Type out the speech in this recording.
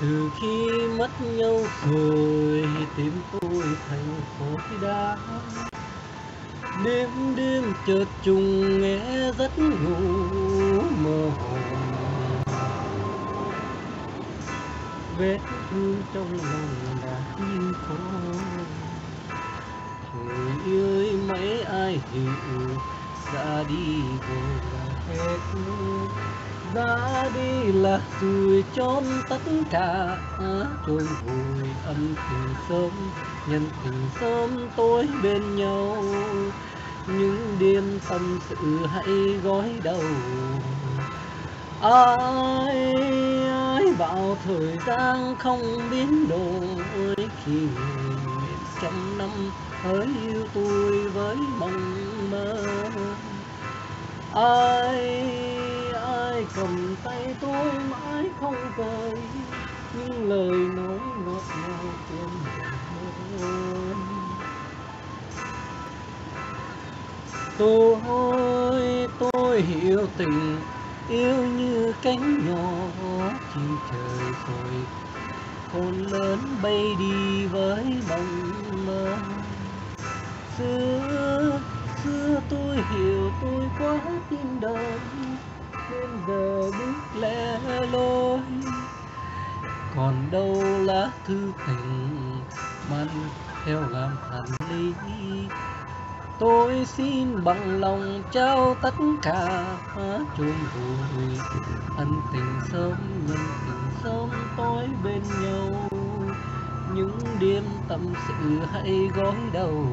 từ khi mất nhau rồi, tim tôi thành khối đá. Đêm đêm chợt trùng nghe giấc ngủ mơ hồ. Vết thương trong lòng đã in khô người ơi mấy ai hiểu ra đi rồi hết ra đi là rồi chôn tất cả. Trôi vùi ân tình sớm. Nhân tình sớm tôi bên nhau. Những đêm tâm sự hãy gói đầu. Ai ai vào thời gian không biến đổi. Khi trăm năm hỡi yêu tôi với mong cầm tay tôi mãi không rời những lời nói ngọt ngào của mình tôi tôi hiểu tình yêu như cánh nhỏ khi trời rồi khôn lớn bay đi với mộng mơ xưa xưa tôi hiểu bước lẻ loi còn đâu lá thư tình mang theo làm hành lý tôi xin bằng lòng trao tất cả, chôn vùi, ân tình sớm, nhân tình sớm tối bên nhau. Những đêm tâm sự hãy gói đầu